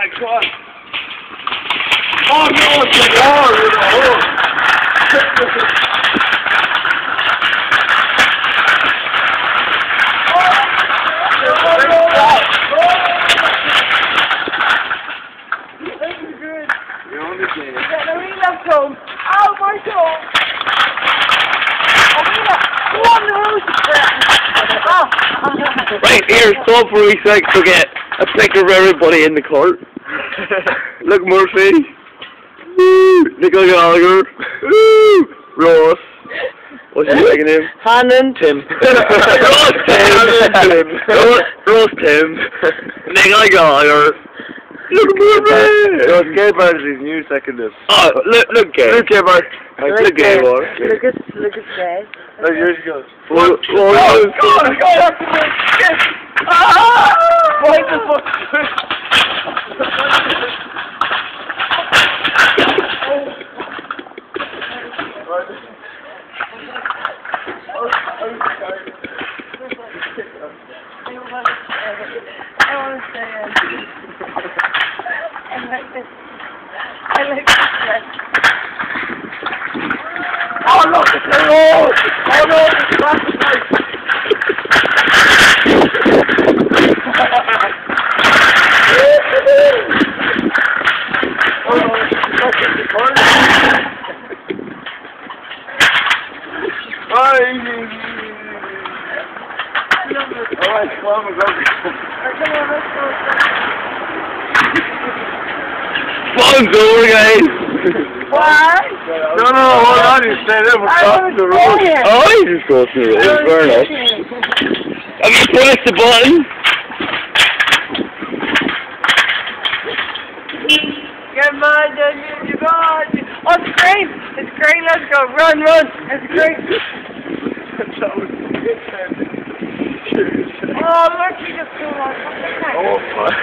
my god. Oh no, it's a wall, you You're on the game. Ja, dan wil je dat zo. Au, maar zo. Dan wil je dat gewoon de roos Right, here's twelve for each side to get a picture of everybody in the court. Luke, Murphy. Woo! Nicola Gallagher. Woo! Ross. What's your second name? Hannon. Tim. Ross Tim. Ross, Ross Tim. Nicola Gallagher. Luke, Murphy. Ross Gabbard is his new second name. Oh, look, look, gay. Look, Gabbard. Look, gay, boy. Look at, look at that. Oh, yours goes. Well, well, Oh, you- God, God, that's the shit. Ah! Why the fuck? In. I like this. I like this. Oh, look, it's a. Oh, no, it's not the Oh, no, Fun's over, guys. What? No, no, hold on, you stay there, we're. Oh, you just go through it. It's fair enough. Have you pressed the button? On. Oh, it's great. It's great. Let's go. Run, run. It's great. That was- look, you Oh, fuck.